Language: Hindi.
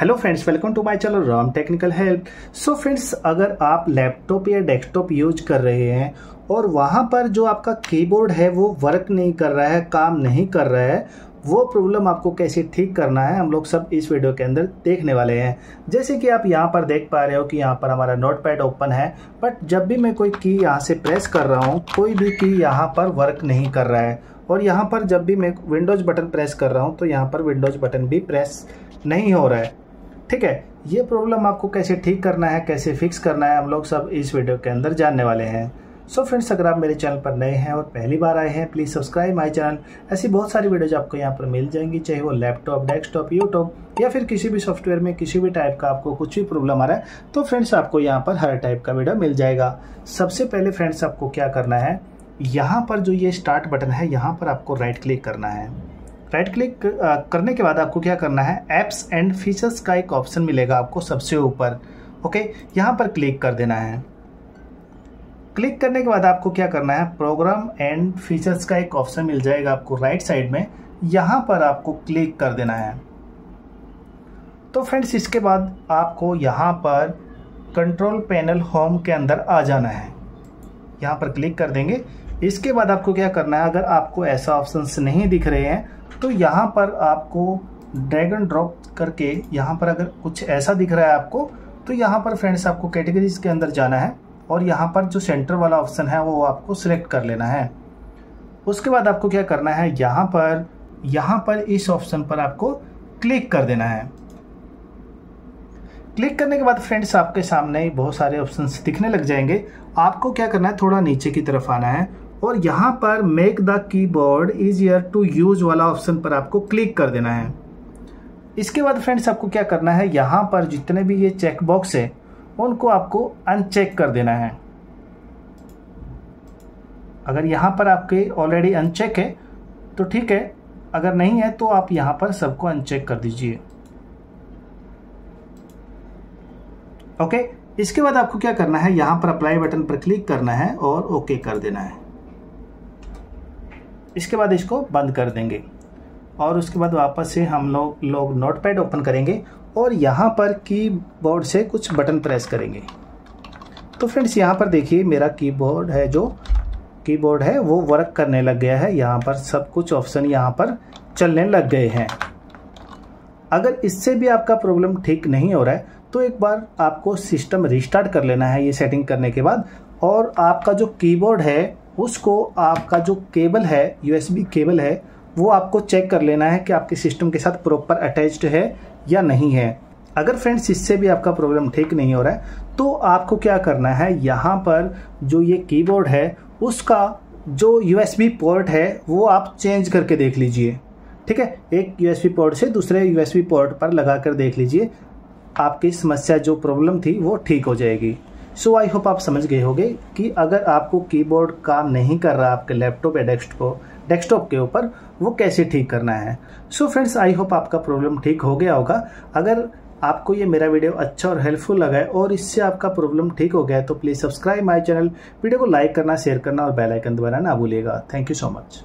Hello friends welcome to my channel Ram technical help so friends अगर आप लैपटॉप या डेस्कटॉप यूज़ कर रहे हैं और वहाँ पर जो आपका कीबोर्ड है, वो वर्क नहीं कर रहा है, काम नहीं कर रहा है वो प्रॉब्लम आपको कैसे ठीक करना है, हम लोग सब इस वीडियो के अंदर देखने वाले हैं। जैसे कि आप यहाँ पर देख पा रहे हो कि यहाँ पर हमारा नोट पैड ओपन है बट जब भी मैं कोई की यहाँ से प्रेस कर रहा हूँ, कोई भी की यहाँ पर वर्क नहीं कर रहा है। और यहाँ पर जब भी मैं विंडोज़ बटन प्रेस कर रहा हूँ तो यहाँ पर विंडोज़ बटन भी प्रेस नहीं हो रहा है। ठीक है, ये प्रॉब्लम आपको कैसे ठीक करना है, कैसे फिक्स करना है, हम लोग सब इस वीडियो के अंदर जानने वाले हैं। सो फ्रेंड्स अगर आप मेरे चैनल पर नए हैं और पहली बार आए हैं प्लीज़ सब्सक्राइब माय चैनल ऐसी बहुत सारी वीडियोज़ आपको यहाँ पर मिल जाएँगी, चाहे वो लैपटॉप डेस्कटॉप यूट्यूब या फिर किसी भी सॉफ्टवेयर में, किसी भी टाइप का आपको कुछ भी प्रॉब्लम आ रहा है तो फ्रेंड्स आपको यहाँ पर हर टाइप का वीडियो मिल जाएगा। सबसे पहले फ्रेंड्स आपको क्या करना है? यहाँ पर जो ये स्टार्ट बटन है, यहाँ पर आपको राइट क्लिक करना है। राइट क्लिक करने के बाद आपको क्या करना है? एप्स एंड फीचर्स का एक ऑप्शन मिलेगा आपको सबसे ऊपर। ओके यहाँ पर क्लिक कर देना है। क्लिक करने के बाद आपको क्या करना है? प्रोग्राम एंड फीचर्स का एक ऑप्शन मिल जाएगा आपको राइट साइड में। यहाँ पर आपको क्लिक कर देना है। तो फ्रेंड्स इसके बाद आपको यहाँ पर कंट्रोल पैनल होम के अंदर आ जाना है। यहाँ पर क्लिक कर देंगे। इसके बाद आपको क्या करना है? अगर आपको ऐसा ऑप्शन नहीं दिख रहे हैं तो यहाँ पर आपको ड्रैग एंड ड्रॉप करके यहाँ पर अगर कुछ ऐसा दिख रहा है आपको तो यहाँ पर फ्रेंड्स आपको कैटेगरीज के अंदर जाना है। और यहाँ पर जो सेंटर वाला ऑप्शन है, वो आपको सिलेक्ट कर लेना है। उसके बाद आपको क्या करना है? यहाँ पर यहाँ पर इस ऑप्शन पर आपको क्लिक कर देना है। क्लिक करने के बाद फ्रेंड्स आपके सामने बहुत सारे ऑप्शंस दिखने लग जाएँगे। आपको क्या करना है? थोड़ा नीचे की तरफ़ आना है और यहाँ पर make the keyboard easier to use वाला ऑप्शन पर आपको क्लिक कर देना है। इसके बाद फ्रेंड्स आपको क्या करना है? यहाँ पर जितने भी ये चेकबॉक्स है उनको आपको अनचेक कर देना है। अगर यहाँ पर आपके ऑलरेडी अनचेक है तो ठीक है। अगर नहीं है तो आप यहाँ पर सबको अनचेक कर दीजिए। ओके इसके बाद आपको क्या करना है? यहाँ पर अप्लाई बटन पर क्लिक करना है और ओके कर देना है। इसके बाद इसको बंद कर देंगे। और उसके बाद वापस से हम लोग लोग नोट पैड ओपन करेंगे और यहाँ पर कीबोर्ड से कुछ बटन प्रेस करेंगे। तो फ्रेंड्स यहाँ पर देखिए मेरा कीबोर्ड है जो कीबोर्ड है, वो वर्क करने लग गया है। यहाँ पर सब कुछ ऑप्शन यहाँ पर चलने लग गए हैं। अगर इससे भी आपका प्रॉब्लम ठीक नहीं हो रहा है तो एक बार आपको सिस्टम रिस्टार्ट कर लेना है ये सेटिंग करने के बाद। और आपका जो कीबोर्ड है, उसको आपका जो केबल है यूएसबी केबल है, वो आपको चेक कर लेना है कि आपके सिस्टम के साथ प्रॉपर अटैच्ड है या नहीं है। अगर फ्रेंड्स इससे भी आपका प्रॉब्लम ठीक नहीं हो रहा है तो आपको क्या करना है? यहाँ पर जो ये कीबोर्ड है, उसका जो यूएसबी पोर्ट है, वो आप चेंज करके देख लीजिए। ठीक है? एक यूएसबी पोर्ट से दूसरे यूएसबी पोर्ट पर लगा कर देख लीजिए। आपकी समस्या, जो प्रॉब्लम थी, वो ठीक हो जाएगी। सो आई होप आप समझ गए होंगे कि अगर आपको कीबोर्ड काम नहीं कर रहा, आपके लैपटॉप या डेस्कटॉप डेस्कटॉप के ऊपर वो कैसे ठीक करना है। सो फ्रेंड्स आई होप आपका प्रॉब्लम ठीक हो गया होगा। अगर आपको ये मेरा वीडियो अच्छा और हेल्पफुल लगा है और इससे आपका प्रॉब्लम ठीक हो गया है तो please subscribe my channel video को लाइक करना शेयर करना और बेल आइकन दबाना ना भूलिएगा। Thank you so much